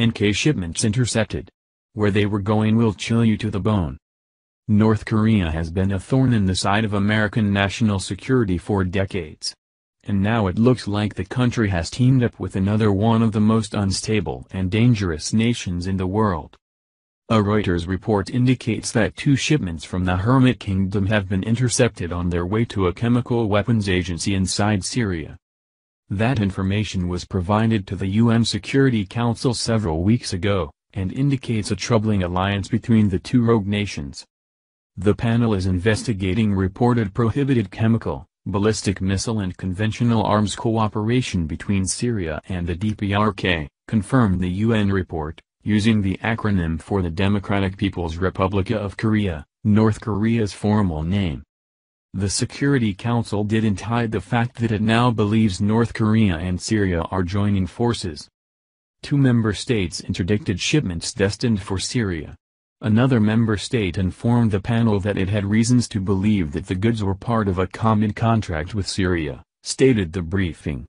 NK shipments intercepted. Where they were going will chill you to the bone. North Korea has been a thorn in the side of American national security for decades. And now it looks like the country has teamed up with another one of the most unstable and dangerous nations in the world. A Reuters report indicates that two shipments from the Hermit Kingdom have been intercepted on their way to a chemical weapons agency inside Syria. That information was provided to the UN Security Council several weeks ago, and indicates a troubling alliance between the two rogue nations. The panel is investigating reported prohibited chemical, ballistic missile and conventional arms cooperation between Syria and the DPRK, confirmed the UN report, using the acronym for the Democratic People's Republic of Korea, North Korea's formal name. The Security Council didn't hide the fact that it now believes North Korea and Syria are joining forces. Two member states interdicted shipments destined for Syria, Another member state informed the panel that it had reasons to believe that the goods were part of a KOMID contract with Syria, stated the briefing.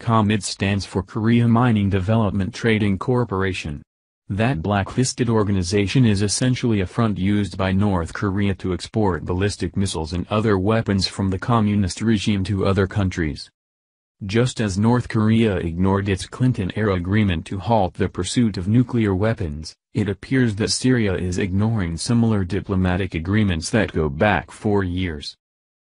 KOMID stands for Korea Mining Development Trading Corporation. That blacklisted organization is essentially a front used by North Korea to export ballistic missiles and other weapons from the communist regime to other countries. Just as North Korea ignored its Clinton-era agreement to halt the pursuit of nuclear weapons, it appears that Syria is ignoring similar diplomatic agreements that go back four years.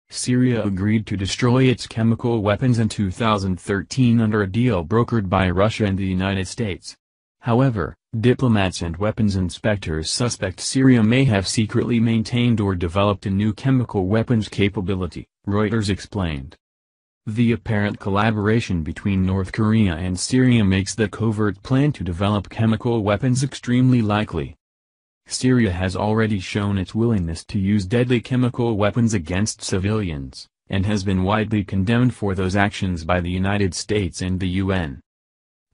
Syria agreed to destroy its chemical weapons in 2013 under a deal brokered by Russia and the United States. However, diplomats and weapons inspectors suspect Syria may have secretly maintained or developed a new chemical weapons capability, Reuters explained. The apparent collaboration between North Korea and Syria makes the covert plan to develop chemical weapons extremely likely. Syria has already shown its willingness to use deadly chemical weapons against civilians, and has been widely condemned for those actions by the United States and the UN.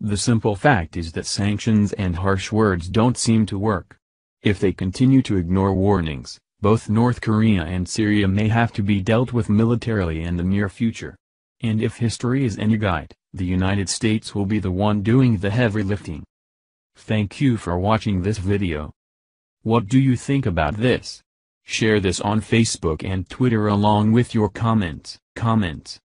The simple fact is that sanctions and harsh words don't seem to work. If they continue to ignore warnings, both North Korea and Syria may have to be dealt with militarily in the near future. And if history is any guide, the United States will be the one doing the heavy lifting. Thank you for watching this video. What do you think about this? Share this on Facebook and Twitter along with your comments. Comments.